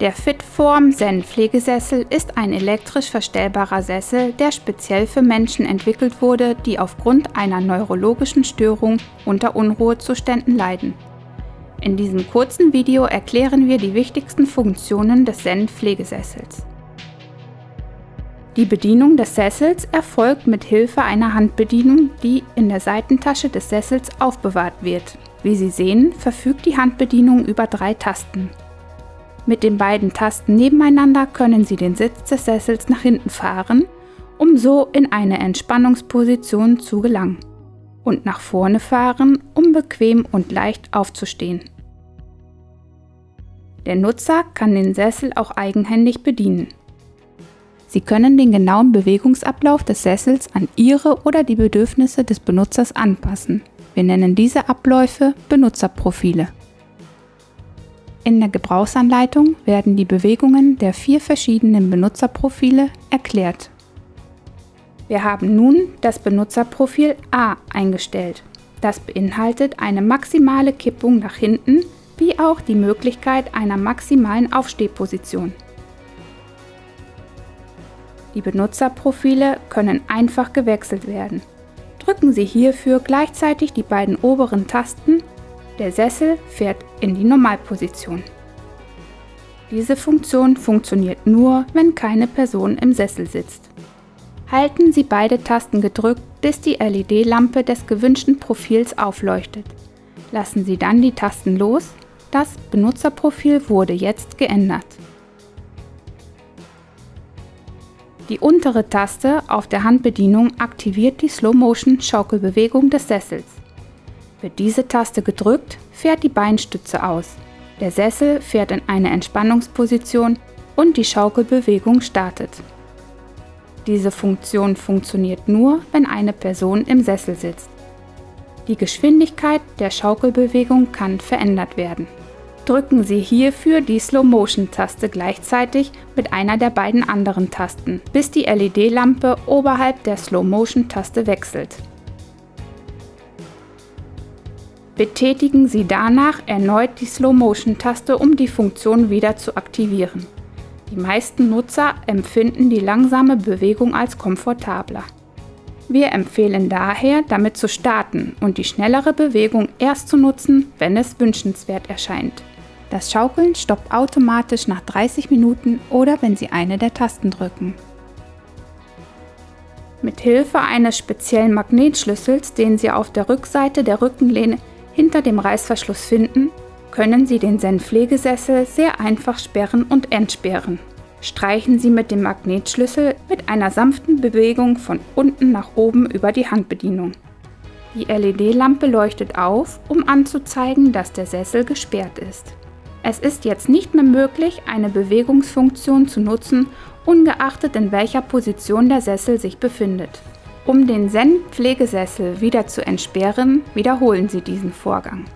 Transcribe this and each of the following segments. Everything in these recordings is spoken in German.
Der Fitform Zen Pflegesessel ist ein elektrisch verstellbarer Sessel, der speziell für Menschen entwickelt wurde, die aufgrund einer neurologischen Störung unter Unruhezuständen leiden. In diesem kurzen Video erklären wir die wichtigsten Funktionen des Zen Pflegesessels. Die Bedienung des Sessels erfolgt mit Hilfe einer Handbedienung, die in der Seitentasche des Sessels aufbewahrt wird. Wie Sie sehen, verfügt die Handbedienung über drei Tasten. Mit den beiden Tasten nebeneinander können Sie den Sitz des Sessels nach hinten fahren, um so in eine Entspannungsposition zu gelangen. Und nach vorne fahren, um bequem und leicht aufzustehen. Der Nutzer kann den Sessel auch eigenhändig bedienen. Sie können den genauen Bewegungsablauf des Sessels an Ihre oder die Bedürfnisse des Benutzers anpassen. Wir nennen diese Abläufe Benutzerprofile. In der Gebrauchsanleitung werden die Bewegungen der vier verschiedenen Benutzerprofile erklärt. Wir haben nun das Benutzerprofil A eingestellt. Das beinhaltet eine maximale Kippung nach hinten wie auch die Möglichkeit einer maximalen Aufstehposition. Die Benutzerprofile können einfach gewechselt werden. Drücken Sie hierfür gleichzeitig die beiden oberen Tasten der Sessel fährt in die Normalposition. Diese Funktion funktioniert nur, wenn keine Person im Sessel sitzt. Halten Sie beide Tasten gedrückt, bis die LED-Lampe des gewünschten Profils aufleuchtet. Lassen Sie dann die Tasten los. Das Benutzerprofil wurde jetzt geändert. Die untere Taste auf der Handbedienung aktiviert die Slow-Motion-Schaukelbewegung des Sessels. Wird diese Taste gedrückt, fährt die Beinstütze aus. Der Sessel fährt in eine Entspannungsposition und die Schaukelbewegung startet. Diese Funktion funktioniert nur, wenn eine Person im Sessel sitzt. Die Geschwindigkeit der Schaukelbewegung kann verändert werden. Drücken Sie hierfür die Slow-Motion-Taste gleichzeitig mit einer der beiden anderen Tasten, bis die LED-Lampe oberhalb der Slow-Motion-Taste wechselt. Betätigen Sie danach erneut die Slow-Motion-Taste, um die Funktion wieder zu aktivieren. Die meisten Nutzer empfinden die langsame Bewegung als komfortabler. Wir empfehlen daher, damit zu starten und die schnellere Bewegung erst zu nutzen, wenn es wünschenswert erscheint. Das Schaukeln stoppt automatisch nach 30 Minuten oder wenn Sie eine der Tasten drücken. Mit Hilfe eines speziellen Magnetschlüssels, den Sie auf der Rückseite der Rückenlehne hinter dem Reißverschluss finden, können Sie den Zen-Pflegesessel sehr einfach sperren und entsperren. Streichen Sie mit dem Magnetschlüssel mit einer sanften Bewegung von unten nach oben über die Handbedienung. Die LED-Lampe leuchtet auf, um anzuzeigen, dass der Sessel gesperrt ist. Es ist jetzt nicht mehr möglich, eine Bewegungsfunktion zu nutzen, ungeachtet in welcher Position der Sessel sich befindet. Um den Zen-Pflegesessel wieder zu entsperren, wiederholen Sie diesen Vorgang.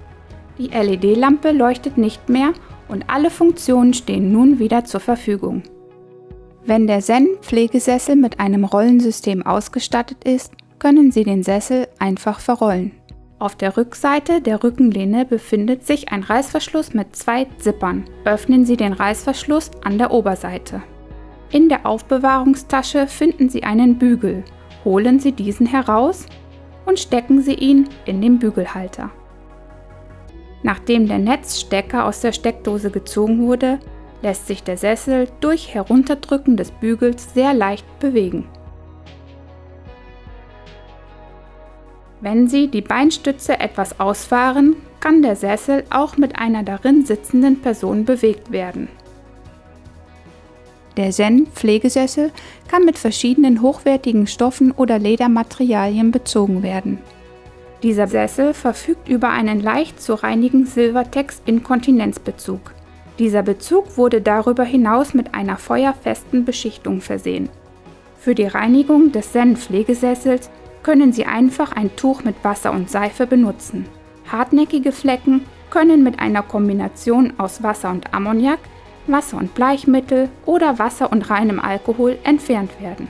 Die LED-Lampe leuchtet nicht mehr und alle Funktionen stehen nun wieder zur Verfügung. Wenn der Zen-Pflegesessel mit einem Rollensystem ausgestattet ist, können Sie den Sessel einfach verrollen. Auf der Rückseite der Rückenlehne befindet sich ein Reißverschluss mit zwei Zippern. Öffnen Sie den Reißverschluss an der Oberseite. In der Aufbewahrungstasche finden Sie einen Bügel holen Sie diesen heraus und stecken Sie ihn in den Bügelhalter. Nachdem der Netzstecker aus der Steckdose gezogen wurde, lässt sich der Sessel durch Herunterdrücken des Bügels sehr leicht bewegen. Wenn Sie die Beinstütze etwas ausfahren, kann der Sessel auch mit einer darin sitzenden Person bewegt werden. Der Zen-Pflegesessel kann mit verschiedenen hochwertigen Stoffen oder Ledermaterialien bezogen werden. Dieser Sessel verfügt über einen leicht zu reinigen Silvertex Inkontinenzbezug. Dieser Bezug wurde darüber hinaus mit einer feuerfesten Beschichtung versehen. Für die Reinigung des Zen-Pflegesessels können Sie einfach ein Tuch mit Wasser und Seife benutzen. Hartnäckige Flecken können mit einer Kombination aus Wasser und Ammoniak Wasser und Bleichmittel oder Wasser und reinem Alkohol entfernt werden.